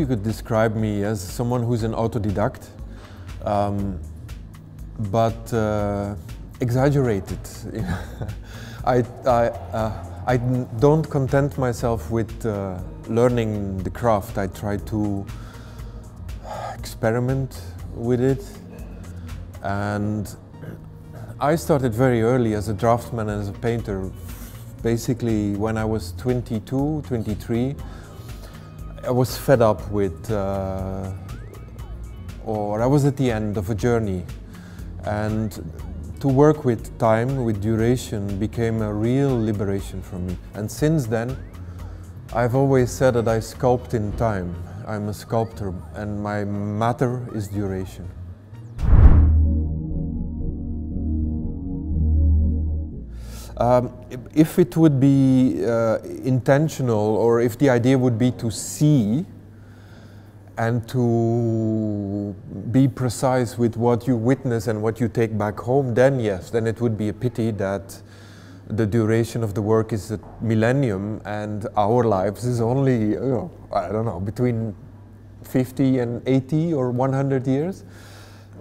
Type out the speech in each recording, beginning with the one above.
you could describe me as someone who's an autodidact, um, but uh, exaggerated. I, I, uh, I don't content myself with uh, learning the craft. I try to experiment with it. And I started very early as a draftsman and as a painter. Basically, when I was 22, 23, I was fed up with, uh, or I was at the end of a journey. And to work with time, with duration, became a real liberation for me. And since then, I've always said that I sculpt in time. I'm a sculptor, and my matter is duration. Um, if it would be uh, intentional or if the idea would be to see and to be precise with what you witness and what you take back home, then yes, then it would be a pity that the duration of the work is a millennium and our lives is only, you know, I don't know, between 50 and 80 or 100 years.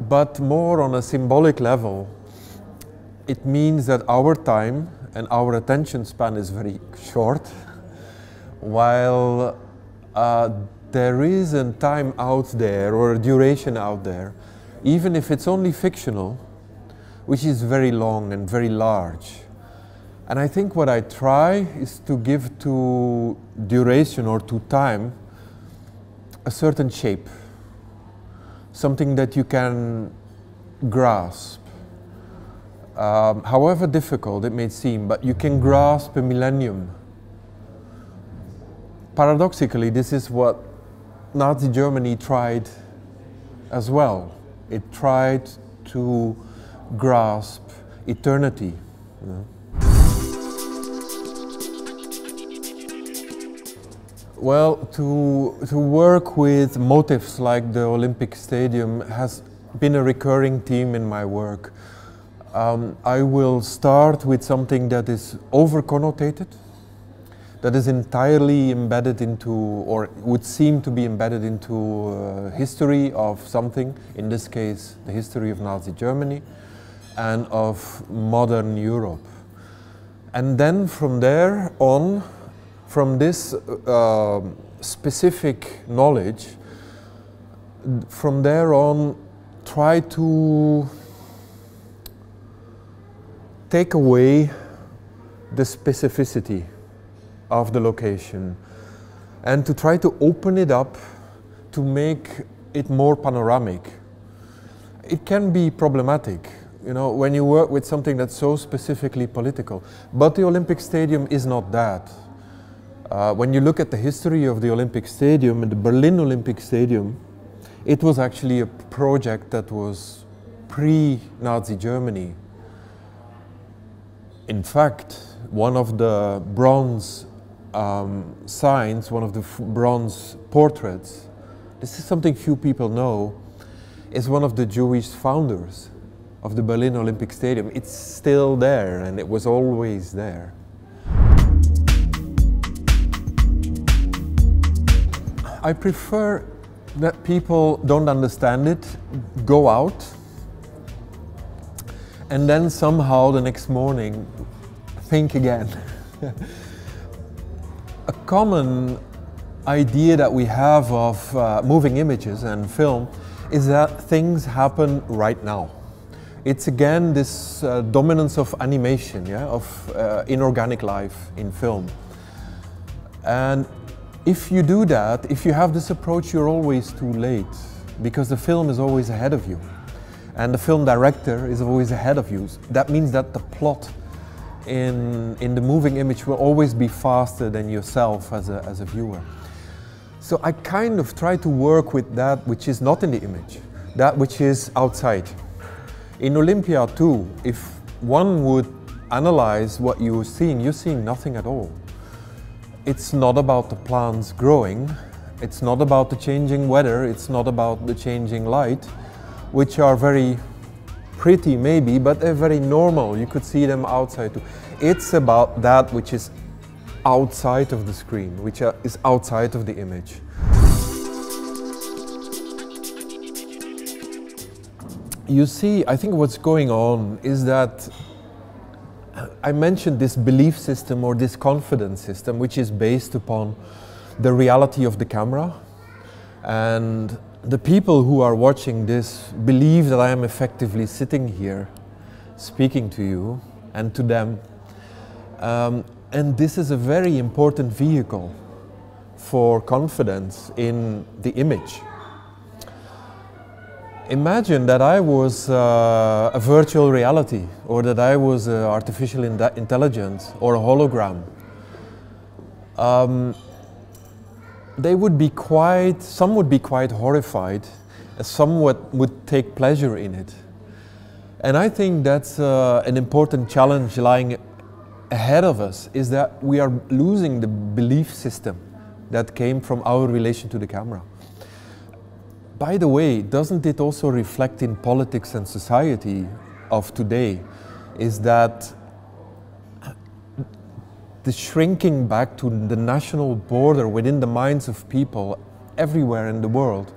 But more on a symbolic level, it means that our time and our attention span is very short, while uh, there is a time out there or a duration out there, even if it's only fictional, which is very long and very large. And I think what I try is to give to duration or to time a certain shape, something that you can grasp um, however difficult it may seem, but you can grasp a millennium. Paradoxically, this is what Nazi Germany tried as well. It tried to grasp eternity. You know? Well, to, to work with motifs like the Olympic Stadium has been a recurring theme in my work. Um, I will start with something that is over-connotated, that is entirely embedded into, or would seem to be embedded into uh, history of something, in this case the history of Nazi Germany and of modern Europe. And then from there on, from this uh, specific knowledge, from there on, try to take away the specificity of the location and to try to open it up to make it more panoramic. It can be problematic, you know, when you work with something that's so specifically political. But the Olympic Stadium is not that. Uh, when you look at the history of the Olympic Stadium, the Berlin Olympic Stadium, it was actually a project that was pre-Nazi Germany. In fact, one of the bronze um, signs, one of the bronze portraits, this is something few people know, is one of the Jewish founders of the Berlin Olympic Stadium. It's still there and it was always there. I prefer that people don't understand it, go out, and then somehow the next morning think again. a common idea that we have of uh, moving images and film is that things happen right now. It's again this uh, dominance of animation, yeah, of uh, inorganic life in film. And if you do that, if you have this approach, you're always too late because the film is always ahead of you and the film director is always ahead of you. That means that the plot in, in the moving image will always be faster than yourself as a, as a viewer. So I kind of try to work with that which is not in the image, that which is outside. In Olympia too, if one would analyze what you're seeing, you're seeing nothing at all. It's not about the plants growing, it's not about the changing weather, it's not about the changing light, which are very pretty maybe, but they're very normal. You could see them outside too. It's about that which is outside of the screen, which uh, is outside of the image. You see, I think what's going on is that uh, I mentioned this belief system or this confidence system, which is based upon the reality of the camera and the people who are watching this believe that I am effectively sitting here speaking to you and to them. Um, and this is a very important vehicle for confidence in the image. Imagine that I was uh, a virtual reality or that I was uh, artificial in intelligence or a hologram. Um, they would be quite, some would be quite horrified, some would, would take pleasure in it. And I think that's uh, an important challenge lying ahead of us is that we are losing the belief system that came from our relation to the camera. By the way, doesn't it also reflect in politics and society of today is that the shrinking back to the national border within the minds of people everywhere in the world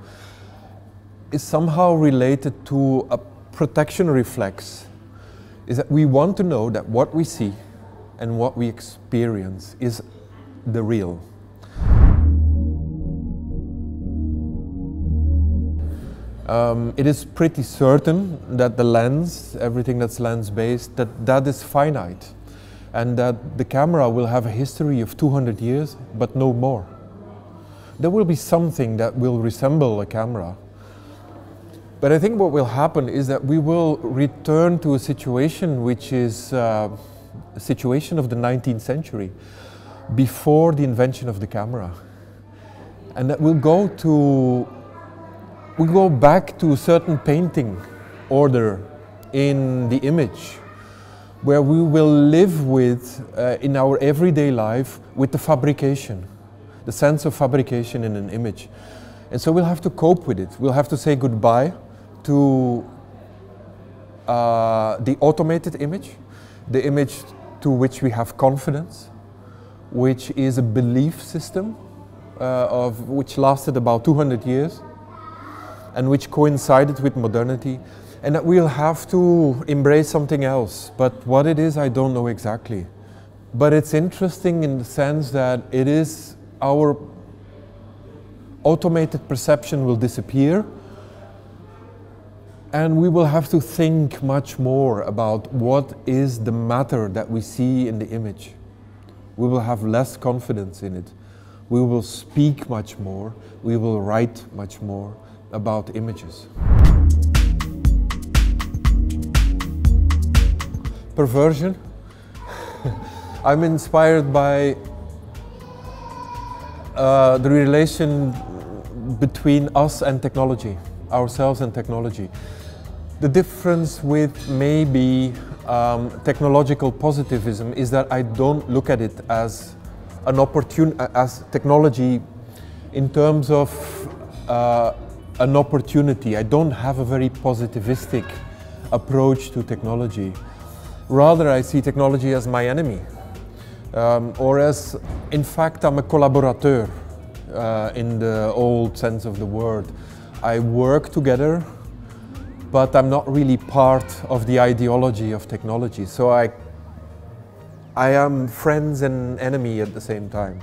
is somehow related to a protection reflex is that we want to know that what we see and what we experience is the real. Um, it is pretty certain that the lens, everything that's lens-based, that that is finite and that the camera will have a history of 200 years, but no more. There will be something that will resemble a camera. But I think what will happen is that we will return to a situation which is uh, a situation of the 19th century, before the invention of the camera. And that we'll go to we'll go back to a certain painting order in the image where we will live with, uh, in our everyday life, with the fabrication, the sense of fabrication in an image. And so we'll have to cope with it. We'll have to say goodbye to uh, the automated image, the image to which we have confidence, which is a belief system uh, of which lasted about 200 years and which coincided with modernity and that we'll have to embrace something else. But what it is, I don't know exactly. But it's interesting in the sense that it is our automated perception will disappear and we will have to think much more about what is the matter that we see in the image. We will have less confidence in it. We will speak much more. We will write much more about images. Perversion. I'm inspired by uh, the relation between us and technology, ourselves and technology. The difference with maybe um, technological positivism is that I don't look at it as an opportunity, as technology in terms of uh, an opportunity. I don't have a very positivistic approach to technology. Rather, I see technology as my enemy. Um, or as, in fact, I'm a collaborateur uh, in the old sense of the word. I work together, but I'm not really part of the ideology of technology. So I, I am friends and enemy at the same time.